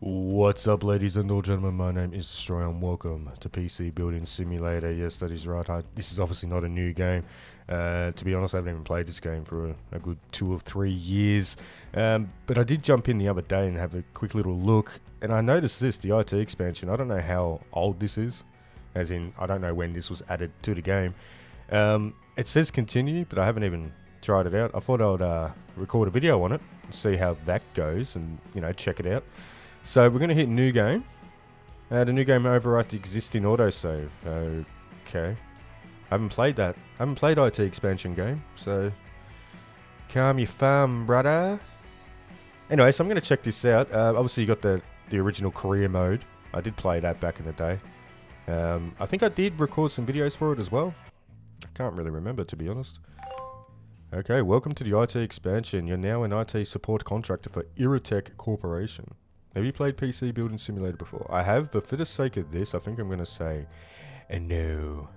What's up, ladies and gentlemen? My name is Destroy and welcome to PC Building Simulator. Yes, that is right. I, this is obviously not a new game. Uh, to be honest, I haven't even played this game for a, a good two or three years. Um, but I did jump in the other day and have a quick little look, and I noticed this the IT expansion. I don't know how old this is, as in, I don't know when this was added to the game. Um, it says continue, but I haven't even tried it out. I thought I would uh, record a video on it, see how that goes, and you know, check it out. So we're going to hit new game. Uh, a new game overwrite existing autosave. Okay. I haven't played that. I haven't played IT expansion game, so calm your farm, brother. Anyway, so I'm going to check this out. Uh, obviously, you got the the original career mode. I did play that back in the day. Um, I think I did record some videos for it as well. I can't really remember, to be honest. Okay, welcome to the IT expansion. You're now an IT support contractor for Iritech Corporation. Have you played PC Building Simulator before? I have, but for the sake of this, I think I'm going to say uh, no.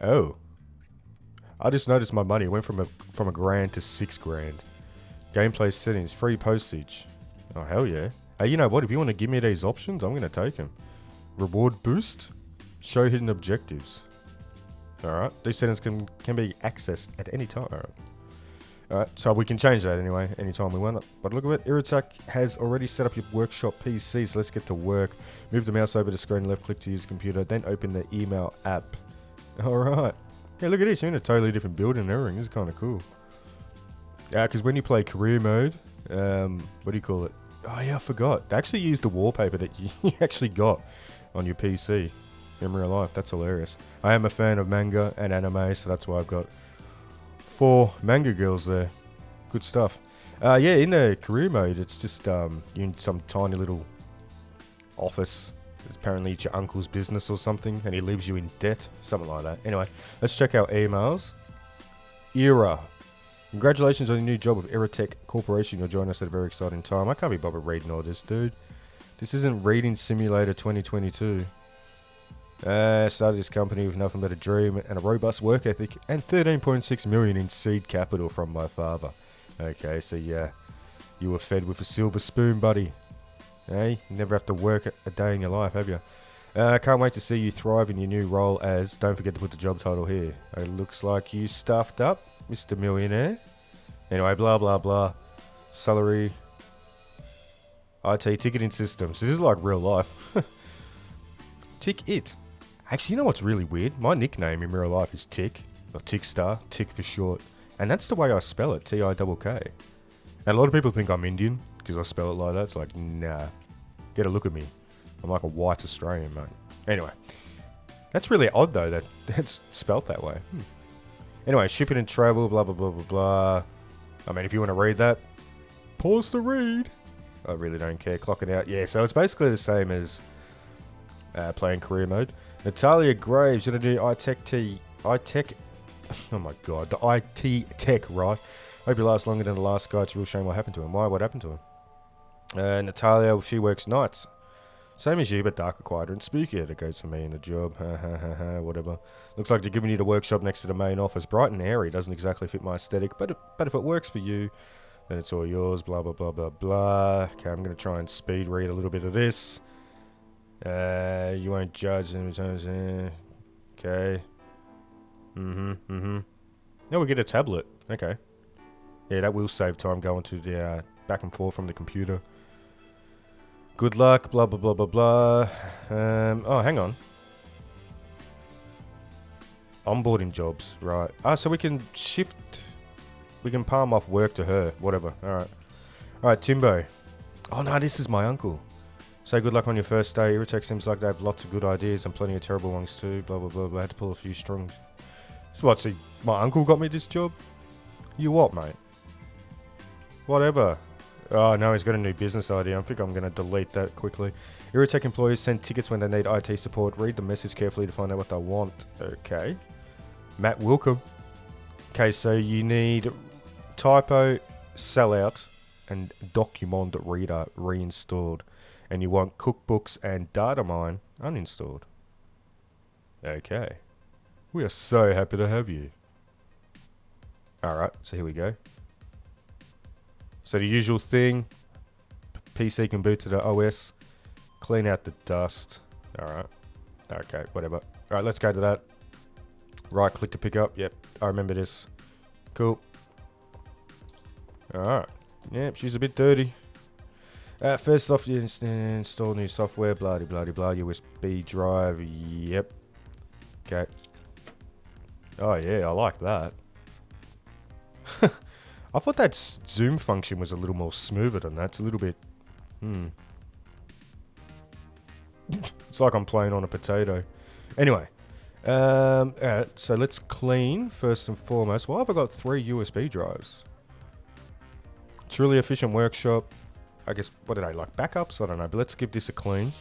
Oh. I just noticed my money went from a from a grand to six grand. Gameplay settings, free postage. Oh hell yeah! Hey, you know what? If you want to give me these options, I'm going to take them. Reward boost, show hidden objectives. All right, these settings can can be accessed at any time. All right. So we can change that anyway, anytime we want. But look at it, Iritech has already set up your workshop PC, so let's get to work. Move the mouse over the screen, left click to use computer, then open the email app. Alright. Yeah, look at this, you're in a totally different building and everything. This is kind of cool. Yeah, because when you play career mode, um, what do you call it? Oh yeah, I forgot. They actually used the wallpaper that you actually got on your PC in real life. That's hilarious. I am a fan of manga and anime, so that's why I've got four manga girls there. Good stuff. Uh, yeah, in the career mode, it's just um, in some tiny little office. Apparently, it's your uncle's business or something, and he leaves you in debt, something like that. Anyway, let's check our emails. Era. Congratulations on your new job with Iritech Corporation. You'll join us at a very exciting time. I can't be bothered reading all this, dude. This isn't Reading Simulator 2022. Uh, started this company with nothing but a dream and a robust work ethic, and 13.6 million in seed capital from my father. Okay, so yeah, you were fed with a silver spoon, buddy. Hey, you never have to work a day in your life, have you? Uh, I uh, can't wait to see you thrive in your new role as. Don't forget to put the job title here. It looks like you stuffed up, Mr. Millionaire. Anyway, blah blah blah. Salary. IT ticketing systems. This is like real life. Tick it. Actually, you know what's really weird? My nickname in real life is Tick, or Tickstar, Tick for short. And that's the way I spell it, T-I-K-K. And a lot of people think I'm Indian, because I spell it like that. It's like, nah. Get a look at me. I'm like a white Australian, mate. Anyway. That's really odd, though, that it's spelt that way. Hmm. Anyway, shipping and travel, blah, blah, blah, blah, blah. I mean, if you want to read that, pause to read. I really don't care. Clocking out. Yeah, so it's basically the same as uh, playing career mode. Natalia Graves, to do iTech T. iTech. Oh my god, the IT Tech, right? Hope you last longer than the last guy. It's a real shame what happened to him. Why? What happened to him? Uh, Natalia, she works nights. Same as you, but darker, quieter, and spookier. That goes for me in the job. Whatever. Looks like they're giving you the workshop next to the main office. Bright and airy. Doesn't exactly fit my aesthetic, but, but if it works for you, then it's all yours. Blah, blah, blah, blah, blah. Okay, I'm going to try and speed read a little bit of this. Uh, you won't judge in okay. Mm-hmm. Mm-hmm. Now we get a tablet. Okay. Yeah, that will save time going to the uh, back and forth from the computer. Good luck. Blah blah blah blah blah. Um. Oh, hang on. Onboarding jobs, right? Ah, so we can shift. We can palm off work to her. Whatever. All right. All right, Timbo. Oh no, this is my uncle. Say good luck on your first day. Iritech seems like they have lots of good ideas and plenty of terrible ones too. Blah blah blah. blah. I had to pull a few strings. So what? See, my uncle got me this job. You what, mate? Whatever. Oh no, he's got a new business idea. I think I'm going to delete that quickly. Iritech employees send tickets when they need IT support. Read the message carefully to find out what they want. Okay. Matt Wilcom. Okay, so you need typo, sellout, and document reader reinstalled and you want cookbooks and data mine uninstalled. Okay. We are so happy to have you. Alright, so here we go. So the usual thing, PC can boot to the OS. Clean out the dust. Alright. Okay, whatever. Alright, let's go to that. Right click to pick up. Yep, I remember this. Cool. Alright. Yep, she's a bit dirty. Uh, first off, you inst- install new software, blah, blah, blah, blah, USB drive. Yep. Okay. Oh, yeah, I like that. I thought that zoom function was a little more smoother than that. It's a little bit. Hmm. it's like I'm playing on a potato. Anyway. Um, alright, so let's clean first and foremost. Why have I got three USB drives? Truly efficient workshop. I guess, what did I like? Backups? I don't know, but let's give this a clean.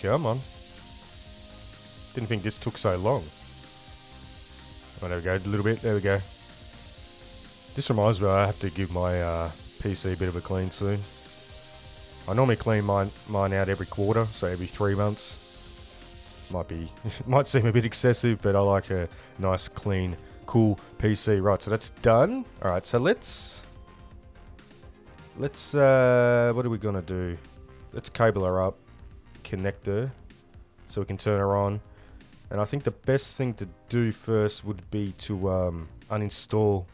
Come on. Didn't think this took so long. Oh, there we go, a little bit, there we go. This reminds me I have to give my uh, PC a bit of a clean soon. I normally clean mine, mine out every quarter, so every three months. Might be, might seem a bit excessive, but I like a nice, clean, cool PC. Right, so that's done. All right, so let's, let's, uh, what are we gonna do? Let's cable her up, connect her, so we can turn her on. And I think the best thing to do first would be to um, uninstall,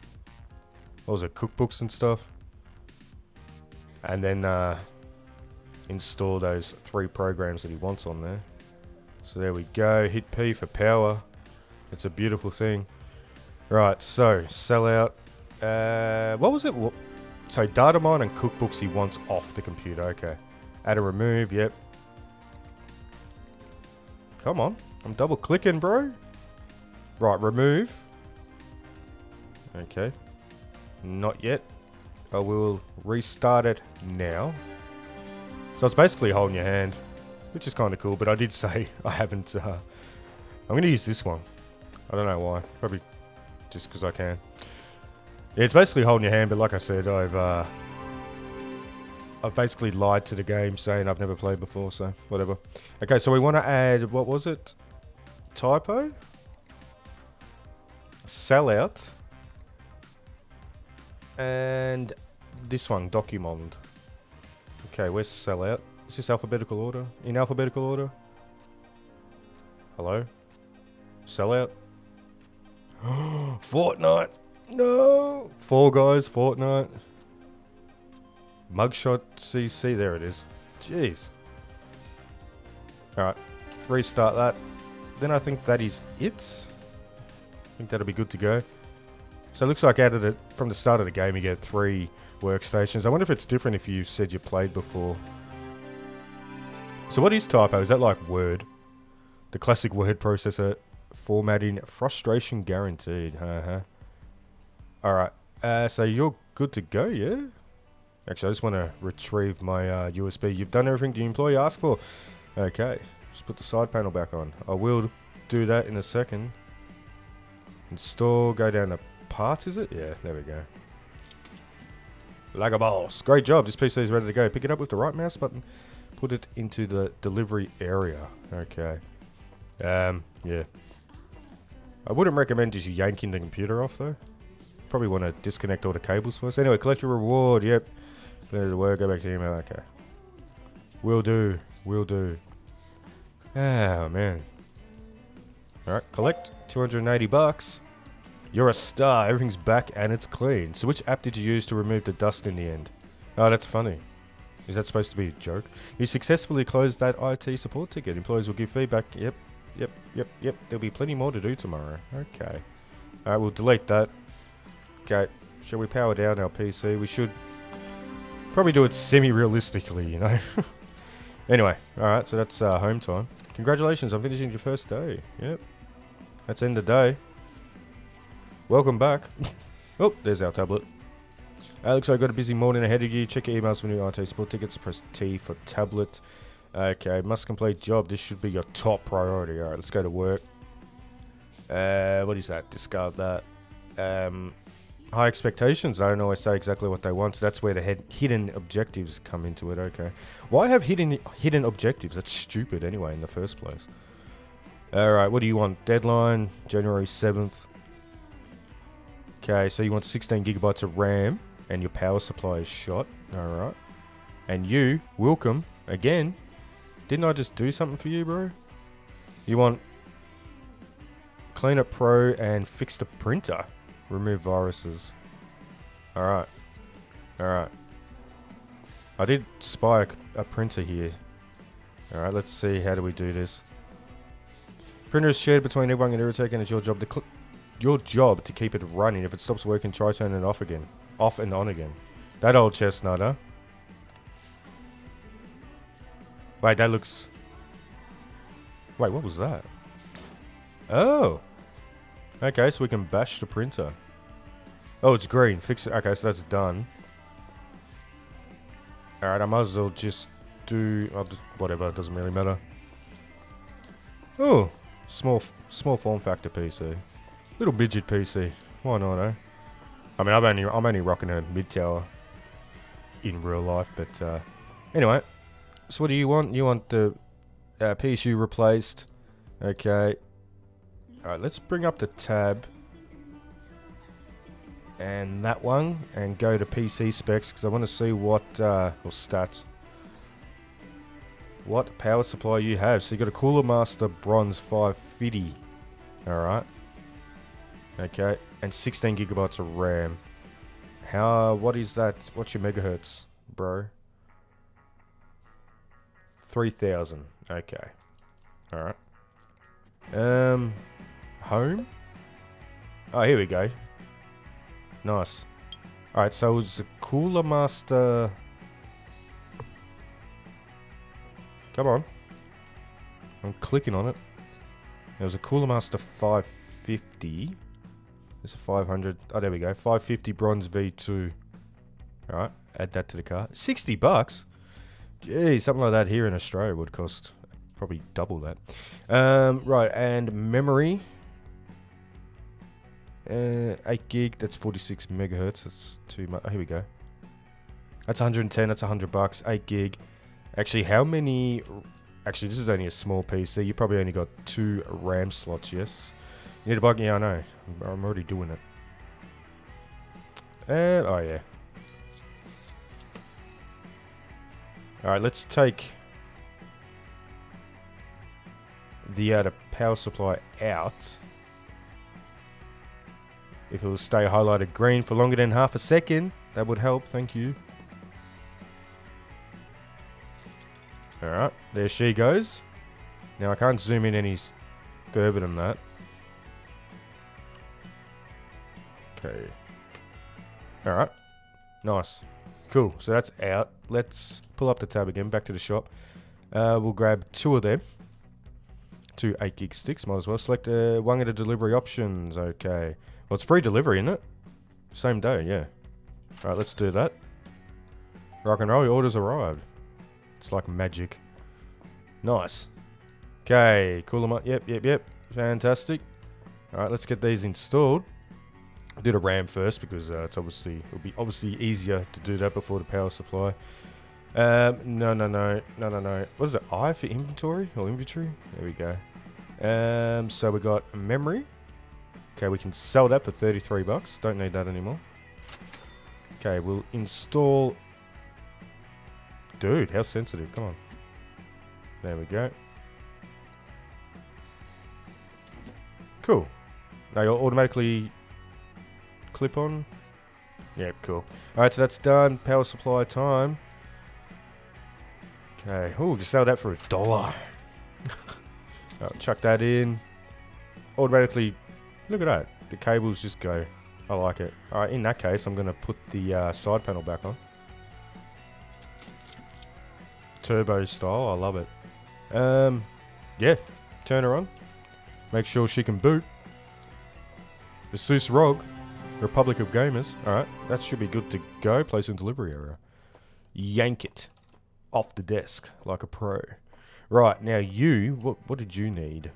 what was it, cookbooks and stuff. And then uh, install those three programs that he wants on there. So there we go. Hit P for power. It's a beautiful thing. Right, so sell out. Uh, what was it? So data mine and cookbooks he wants off the computer. Okay. Add a remove. Yep. Come on. I'm double clicking, bro. Right, remove. Okay. Not yet. I will restart it now. So it's basically holding your hand, which is kind of cool. But I did say I haven't. Uh, I'm going to use this one. I don't know why. Probably just because I can. Yeah, it's basically holding your hand. But like I said, I've uh, I've basically lied to the game, saying I've never played before. So whatever. Okay, so we want to add what was it? Typo. Sellout. And this one, Document. Okay, where's sellout? Is this alphabetical order? In alphabetical order? Hello? Sellout? Fortnite! No! Fall Guys, Fortnite. Mugshot CC, there it is. Jeez. Alright, restart that. Then I think that is it. I think that'll be good to go. So it looks like out of the, from the start of the game you get three workstations. I wonder if it's different if you said you played before. So what is typo? Is that like Word? The classic word processor formatting frustration guaranteed. Uh-huh. Alright. Uh, so you're good to go, yeah? Actually, I just want to retrieve my uh, USB. You've done everything the employee asked for. Okay. Just put the side panel back on. I will do that in a second. Install, go down to parts, is it? Yeah, there we go. Like a boss. Great job. This PC is ready to go. Pick it up with the right mouse button. Put it into the delivery area. Okay. Um, yeah. I wouldn't recommend just yanking the computer off though. Probably want to disconnect all the cables first. Anyway, collect your reward. Yep. Go back to email. Okay. Will do. Will do. Oh man. Alright, collect 280 bucks. You're a star. Everything's back and it's clean. So which app did you use to remove the dust in the end? Oh, that's funny. Is that supposed to be a joke? You successfully closed that IT support ticket. Employees will give feedback. Yep, yep, yep, yep. There'll be plenty more to do tomorrow. Okay. Alright, we'll delete that. Okay. Shall we power down our PC? We should probably do it semi-realistically, you know? anyway, alright, so that's uh, home time. Congratulations on finishing your first day. Yep. That's end of day. Welcome back. oh, there's our tablet. Looks like I've got a busy morning ahead of you. Check your emails for new IT support tickets. Press T for tablet. Okay, must complete job. This should be your top priority. Alright, let's go to work. Uh, what is that? Discard that. Um, high expectations. I don't always say exactly what they want. So that's where the head, hidden objectives come into it. Okay. Why have hidden hidden objectives? That's stupid anyway in the first place. Alright, what do you want? Deadline, January 7th. Okay, so you want 16 gigabytes of RAM and your power supply is shot. Alright. And you, Wilcom, again, didn't I just do something for you, bro? You want Cleanup Pro and fix the printer. Remove viruses. Alright. Alright. I did spy a, a printer here. Alright, let's see. How do we do this? Printer is shared between everyone and Irritech and it's your job to your job to keep it running. If it stops working, try turning it off again. Off and on again. That old chestnut, huh? Wait, that looks... Wait, what was that? Oh! Okay, so we can bash the printer. Oh, it's green. Fix it. Okay, so that's done. Alright, I might as well just do... I'll just, whatever, it doesn't really matter. Oh! Small, small form factor PC. Little midget PC. Why not, eh? I mean, I'm only, I'm only rocking a mid-tower in real life, but uh, anyway. So what do you want? You want the uh, PSU replaced. Okay. Alright, let's bring up the tab. And that one. And go to PC specs, because I want to see what, uh, or stats. What power supply you have. So you got a Cooler Master Bronze 550. Alright. Okay, and 16 gigabytes of RAM. How, what is that? What's your megahertz, bro? 3000. Okay. Alright. Um, home? Oh, here we go. Nice. Alright, so it's a Cooler Master... Come on. I'm clicking on it. It was a Cooler Master 550. It's a 500. Oh, there we go. 550 bronze V2. All right, add that to the car. 60 bucks. Gee, something like that here in Australia would cost probably double that. Um, right, and memory. Uh, 8 gig, that's 46 megahertz. That's too much. Oh, here we go. That's 110, that's 100 bucks. 8 gig. Actually, how many... Actually, this is only a small PC. You probably only got two RAM slots, yes? You need a bug? Yeah, I know. I'm already doing it. Uh, oh, yeah. Alright, let's take the, uh, power supply out. If it will stay highlighted green for longer than half a second, that would help. Thank you. Alright, there she goes. Now I can't zoom in any further than that. Okay. Alright. Nice. Cool. So that's out. Let's pull up the tab again. Back to the shop. Uh, we'll grab two of them. Two 8 gig sticks. Might as well. Select uh, one of the delivery options. Okay. Well, it's free delivery, isn't it? Same day, yeah. Alright, let's do that. Rock and roll. Your order's arrived. It's like magic. Nice. Okay. Cool them up. Yep, yep, yep. Fantastic. Alright, let's get these installed. I did a RAM first because uh, it's obviously it'll be obviously easier to do that before the power supply. Um, no, no, no, no, no, no. What is it? I for inventory or inventory? There we go. Um, so we got memory. Okay, we can sell that for 33 bucks. Don't need that anymore. Okay, we'll install. Dude, how sensitive? Come on. There we go. Cool. Now you'll automatically clip on. Yeah, cool. Alright, so that's done. Power supply time. Okay. Oh, just sell that for a dollar. Chuck that in. Automatically. Look at that. The cables just go. I like it. Alright, in that case, I'm going to put the uh, side panel back on. Turbo style. I love it. Um, yeah. Turn her on. Make sure she can boot. Asus ROG. Republic of Gamers. Alright, that should be good to go. Place in delivery area. Yank it off the desk like a pro. Right, now you, what, what did you need?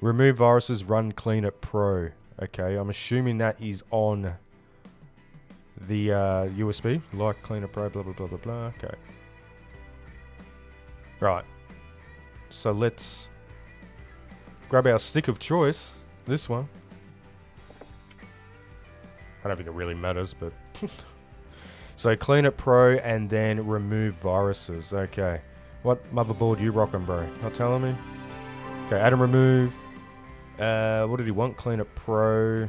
Remove viruses, run Cleanup Pro. Okay, I'm assuming that is on the uh, USB, like Cleanup Pro, blah, blah, blah, blah, blah. Okay. Right. So let's grab our stick of choice, this one. I don't think it really matters, but... so Cleanup Pro and then remove viruses. Okay. What motherboard you rocking, bro? Not telling me? Okay, add and remove. Uh, what did he want? Cleanup Pro.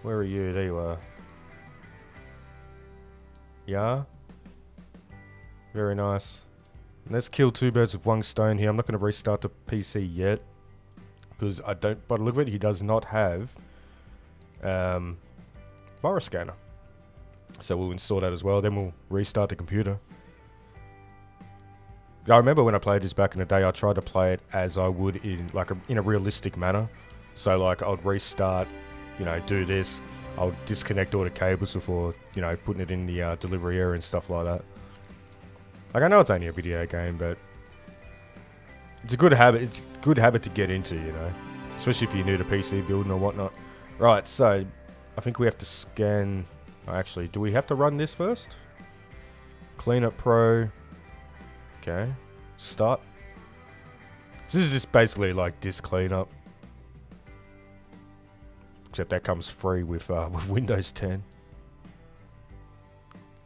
Where are you? There you are. Yeah? Very nice. Let's kill two birds with one stone here. I'm not going to restart the PC yet. Because I don't, by the look of it, he does not have um, virus scanner. So we'll install that as well. Then we'll restart the computer. I remember when I played this back in the day, I tried to play it as I would in like a, in a realistic manner. So like I would restart, you know, do this. I would disconnect all the cables before, you know, putting it in the uh, delivery area and stuff like that. Like I know it's only a video game, but it's a good habit. It's a good habit to get into, you know, especially if you're new to PC building or whatnot. Right, so I think we have to scan. Actually, do we have to run this first? Cleanup Pro. Okay. Start. This is just basically like disk cleanup. Except that comes free with, uh, with Windows 10.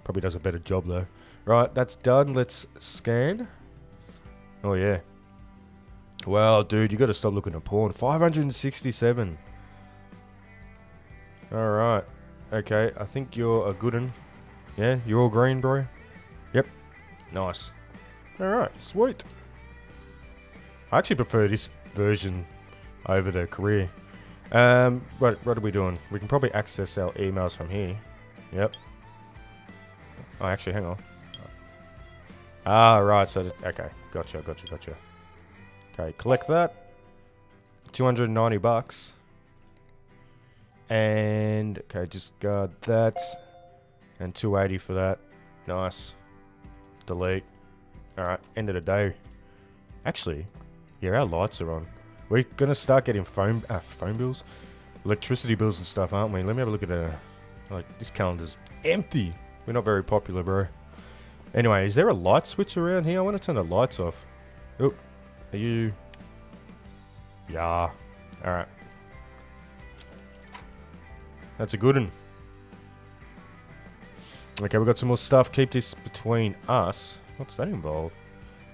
Probably does a better job though. Right, that's done. Let's scan. Oh yeah. Well, dude, you got to stop looking at porn. 567. All right. Okay, I think you're a good one. Yeah, you're all green, bro. Yep. Nice. All right, sweet. I actually prefer this version over the career. Um, what, what are we doing? We can probably access our emails from here. Yep. Oh, actually, hang on. Ah, right, so, okay. Gotcha, gotcha, gotcha. Okay, collect that. 290 bucks. And, okay, just guard that. And 280 for that. Nice. Delete. Alright, end of the day. Actually, yeah, our lights are on. We're gonna start getting phone uh, phone bills, electricity bills and stuff, aren't we? Let me have a look at the like this calendar's empty. We're not very popular, bro. Anyway, is there a light switch around here? I want to turn the lights off. Oh, are you? Yeah. All right. That's a good one. Okay, we've got some more stuff. Keep this between us. What's that involved?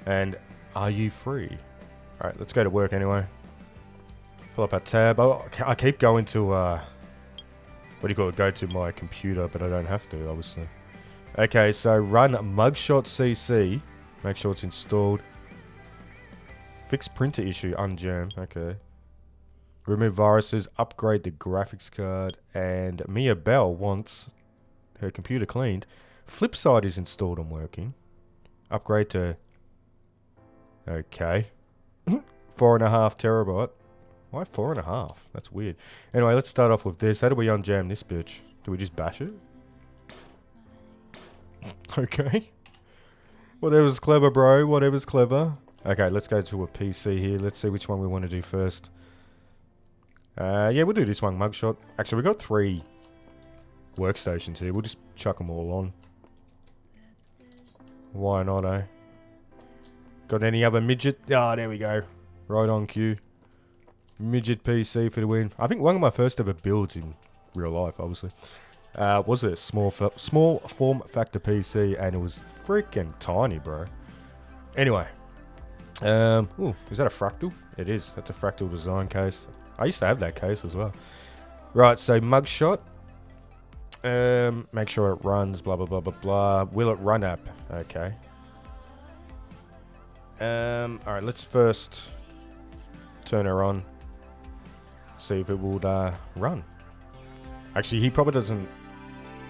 And are you free? Alright, let's go to work anyway. Pull up our tab. Oh, I keep going to, uh, what do you call it? Go to my computer, but I don't have to, obviously. Okay, so run Mugshot CC. Make sure it's installed. Fix printer issue, unjam. Okay. Remove viruses, upgrade the graphics card, and Mia Bell wants her computer cleaned. Flipside is installed and working. Upgrade to... Okay. four and a half terabyte. Why four and a half? That's weird. Anyway, let's start off with this. How do we unjam this bitch? Do we just bash it? okay. Whatever's clever, bro. Whatever's clever. Okay, let's go to a PC here. Let's see which one we want to do first. Uh, yeah, we'll do this one, mugshot. Actually, we've got three workstations here. We'll just chuck them all on. Why not, eh? Got any other midget? Ah, oh, there we go. Right on cue. Midget PC for the win. I think one of my first ever builds in real life, obviously, uh, was a small small form factor PC, and it was freaking tiny, bro. Anyway, um, ooh, is that a fractal? It is. That's a fractal design case. I used to have that case as well. Right, so mugshot. Um, make sure it runs. Blah blah blah blah blah. Will it run app? Okay. Um, all right. Let's first turn her on. See if it will uh, run. Actually, he probably doesn't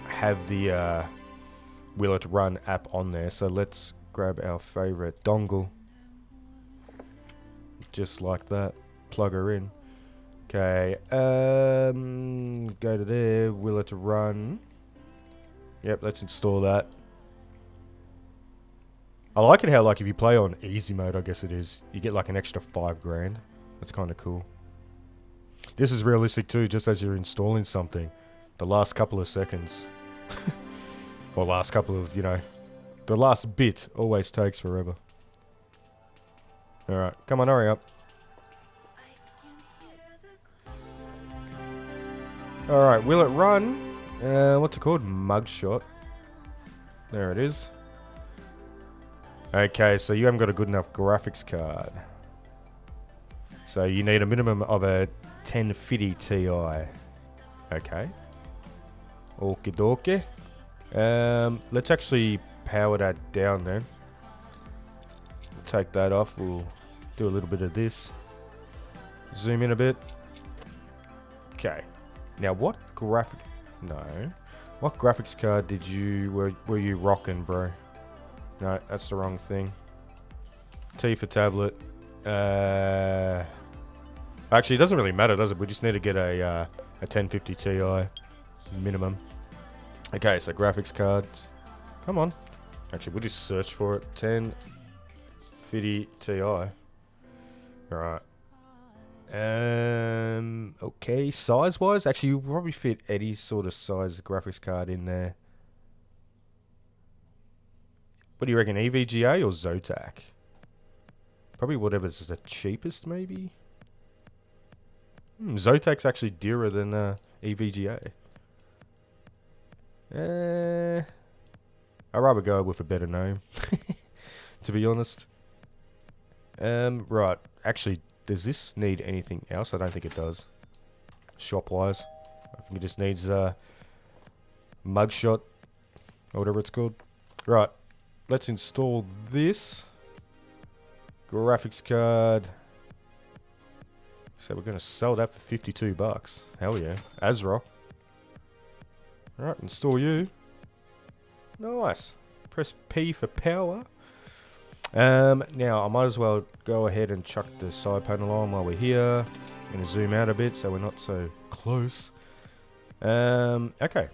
have the uh, Will It Run app on there. So let's grab our favorite dongle. Just like that. Plug her in. Okay. Um, go to there. Will It Run. Yep, let's install that. I like it how, like, if you play on easy mode, I guess it is, you get, like, an extra five grand. That's kind of cool. This is realistic, too, just as you're installing something. The last couple of seconds. or last couple of, you know, the last bit always takes forever. Alright, come on, hurry up. Alright, will it run? Uh, what's it called? Mugshot. There it is. Okay, so you haven't got a good enough graphics card. So you need a minimum of a 1050 Ti. Okay. Okie dokie. Um, let's actually power that down then. take that off. We'll do a little bit of this. Zoom in a bit. Okay. Now what graphic... No. What graphics card did you... Were, were you rocking, bro? No, that's the wrong thing. T for tablet. Uh... Actually, it doesn't really matter, does it? We just need to get a, uh, a 1050 Ti minimum. Okay, so graphics cards. Come on. Actually, we'll just search for it. 1050 Ti. Alright. Um, okay, size-wise, actually, you probably fit Eddie's sort of size graphics card in there. What do you reckon, EVGA or Zotac? Probably whatever's the cheapest, maybe? Hmm, Zotac's actually dearer than uh, EVGA. Uh, I'd rather go with a better name, to be honest. Um, right, actually, does this need anything else? I don't think it does. Shop-wise. I think it just needs a uh, mugshot, or whatever it's called. Right, let's install this. Graphics card. So we're going to sell that for 52 bucks. Hell yeah. ASRock. Alright, install you. Nice. Press P for power. Um, now, I might as well go ahead and chuck the side panel on while we're here. I'm going to zoom out a bit so we're not so close. Um, okay.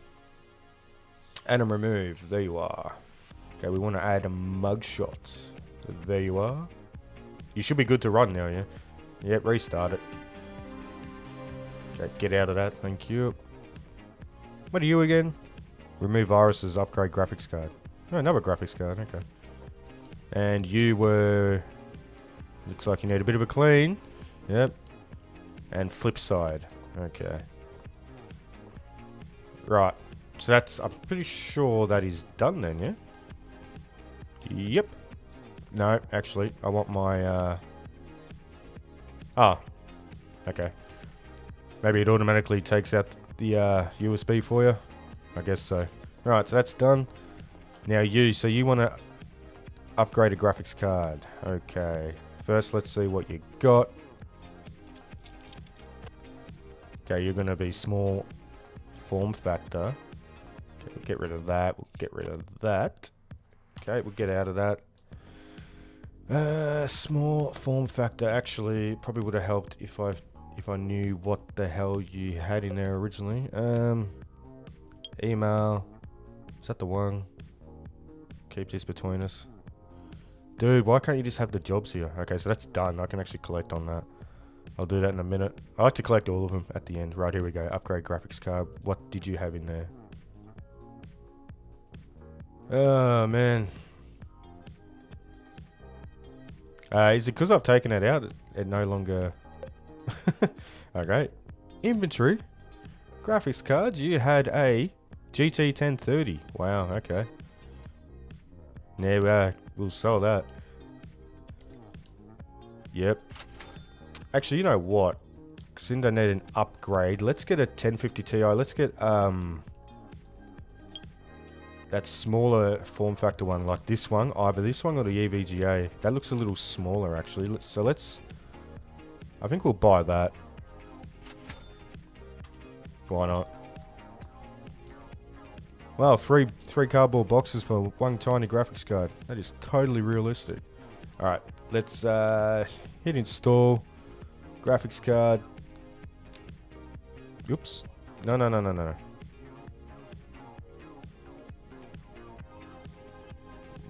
Add and remove. There you are. Okay, we want to add a mugshot. There you are. You should be good to run now, yeah? Yep, restart it. Okay, get out of that, thank you. What are you again? Remove viruses, upgrade graphics card. Oh, another graphics card, okay. And you were... Looks like you need a bit of a clean. Yep. And flip side. Okay. Right. So that's... I'm pretty sure that is done then, yeah? Yep. No, actually, I want my... Uh... Ah. Okay. Maybe it automatically takes out the uh, USB for you. I guess so. Right, so that's done. Now you, so you want to upgrade a graphics card. Okay. First, let's see what you got. Okay, you're going to be small form factor. Okay, we'll get rid of that. We'll get rid of that. Okay, we'll get out of that. Uh, small form factor. Actually, probably would have helped if I if I knew what the hell you had in there originally. Um, email. Is that the one? Keep this between us. Dude, why can't you just have the jobs here? Okay, so that's done. I can actually collect on that. I'll do that in a minute. I like to collect all of them at the end. Right, here we go. Upgrade graphics card. What did you have in there? Oh, man. Uh, is it because I've taken it out? It, no longer... okay. Inventory. Graphics cards. You had a GT 1030. Wow, okay. Yeah, uh, we'll sell that. Yep. Actually, you know what? Since I need an upgrade, let's get a 1050 Ti. Let's get um that smaller form factor one, like this one, either this one or the EVGA. That looks a little smaller, actually. So let's... I think we'll buy that. Why not? Wow, three three cardboard boxes for one tiny graphics card. That is totally realistic. Alright, let's uh, hit install. Graphics card. Oops. No, no, no, no, no.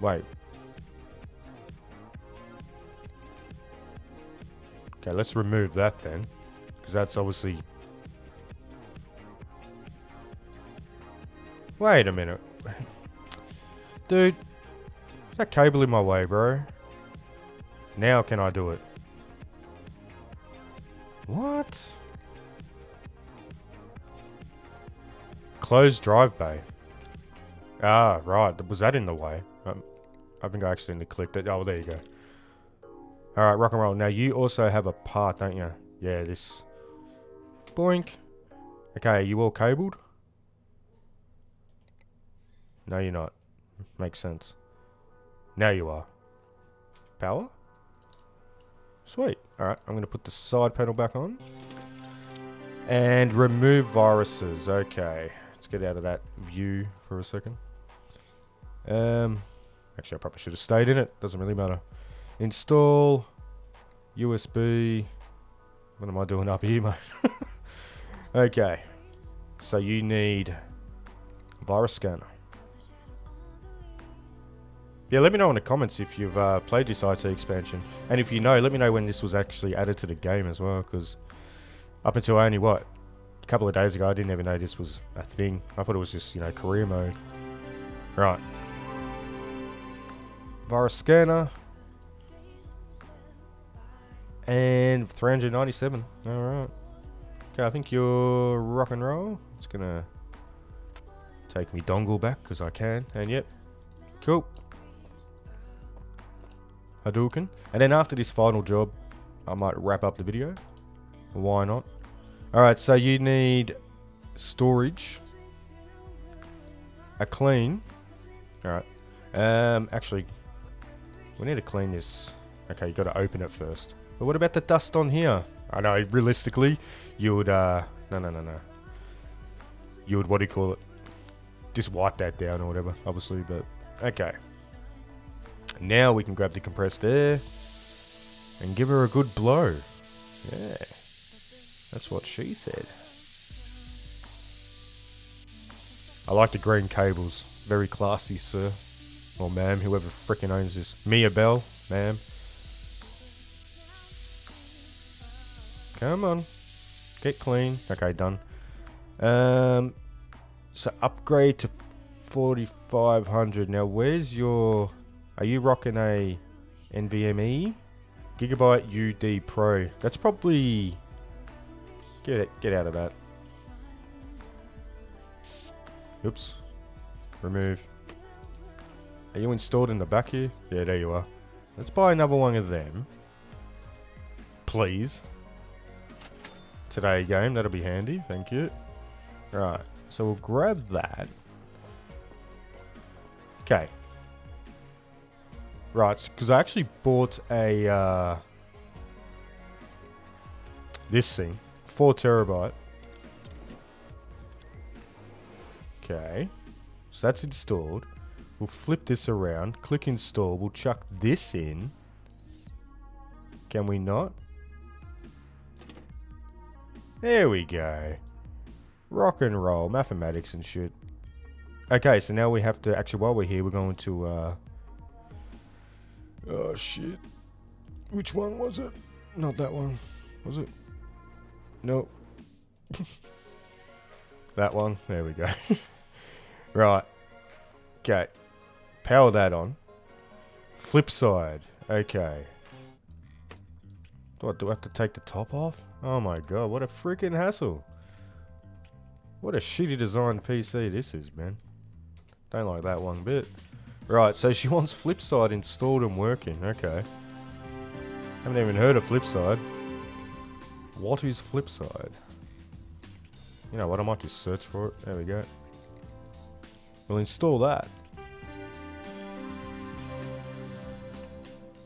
Wait. Okay, let's remove that then. Because that's obviously... Wait a minute. Dude. That cable in my way, bro? Now can I do it? What? Closed drive bay. Ah, right. Was that in the way? Um, I think I accidentally clicked it. Oh, there you go. Alright, rock and roll. Now, you also have a part, don't you? Yeah, this. Boink. Okay, you all cabled? No, you're not. Makes sense. Now you are. Power? Sweet. Alright, I'm going to put the side panel back on. And remove viruses. Okay. Let's get out of that view for a second. Um, Actually, I probably should have stayed in it. Doesn't really matter. Install USB. What am I doing up here, mate? okay. So you need virus scanner. Yeah, let me know in the comments if you've uh, played this IT expansion. And if you know, let me know when this was actually added to the game as well. Because up until only, what, a couple of days ago, I didn't even know this was a thing. I thought it was just, you know, career mode. Right. Virus scanner. And 397. Alright. Okay, I think you're rock and roll. It's gonna take me dongle back because I can. And yep. Cool. Hadouken. And then after this final job, I might wrap up the video. Why not? Alright, so you need storage. A clean. Alright. Um, actually, we need to clean this. Okay, you got to open it first. But what about the dust on here? I know, realistically, you would, uh, no, no, no, no. You would, what do you call it? Just wipe that down or whatever, obviously, but, okay. Now we can grab the compressed air and give her a good blow. Yeah. That's what she said. I like the green cables. Very classy, sir. Or ma'am, whoever freaking owns this. Mia Bell, ma'am. Come on. Get clean. Okay, done. Um, so upgrade to 4500. Now, where's your... Are you rocking a NVMe? Gigabyte UD Pro. That's probably... Get it. Get out of that. Oops. Remove. Are you installed in the back here? Yeah, there you are. Let's buy another one of them. Please. Today game, that'll be handy, thank you. Right, so we'll grab that. Okay. Right, because I actually bought a, uh, this thing, 4 terabyte. Okay, so that's installed. We'll flip this around, click install, we'll chuck this in. Can we not? There we go. Rock and roll, mathematics and shit. Okay, so now we have to, actually while we're here, we're going to, uh... Oh shit. Which one was it? Not that one. Was it? Nope. that one. There we go. right. Okay. Power that on. Flip side. Okay. What, do I have to take the top off? Oh my god, what a freaking hassle. What a shitty designed PC this is, man. Don't like that one bit. Right, so she wants Flipside installed and working. Okay. Haven't even heard of Flipside. What is Flipside? You know what, I might just search for it. There we go. We'll install that.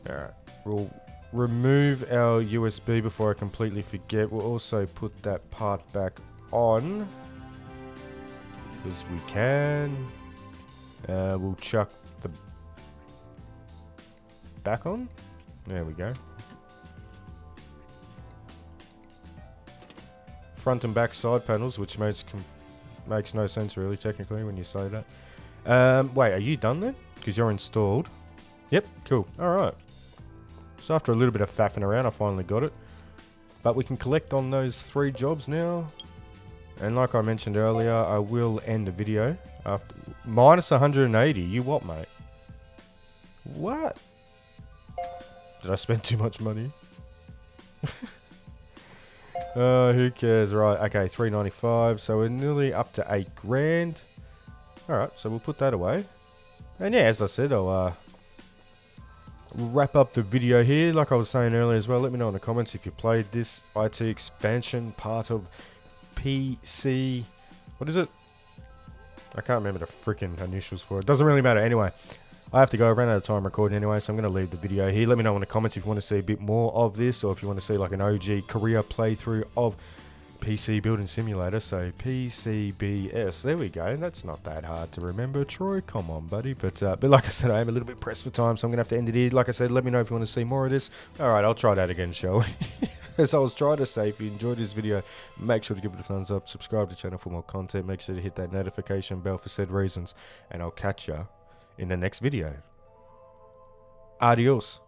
Alright, we'll remove our USB before I completely forget. We'll also put that part back on. Because we can. Uh, we'll chuck back on. There we go. Front and back side panels, which makes makes no sense really technically when you say that. Um, wait, are you done then? Because you're installed. Yep, cool. All right. So after a little bit of faffing around, I finally got it. But we can collect on those three jobs now. And like I mentioned earlier, I will end the video after minus 180. You what, mate? What? Did I spend too much money? Uh, who cares? Right, okay, 395. So we're nearly up to 8 grand. Alright, so we'll put that away. And yeah, as I said, I'll uh, wrap up the video here. Like I was saying earlier as well, let me know in the comments if you played this IT expansion part of PC. What is it? I can't remember the freaking initials for it. Doesn't really matter. Anyway, I have to go. I ran out of time recording anyway, so I'm going to leave the video here. Let me know in the comments if you want to see a bit more of this or if you want to see like an OG career playthrough of PC Building Simulator, so PCBS. There we go. That's not that hard to remember. Troy, come on, buddy. But uh, but like I said, I am a little bit pressed for time, so I'm going to have to end it here. Like I said, let me know if you want to see more of this. All right, I'll try that again, shall we? As I was trying to say, if you enjoyed this video, make sure to give it a thumbs up, subscribe to the channel for more content, make sure to hit that notification bell for said reasons, and I'll catch ya in the next video. Adios.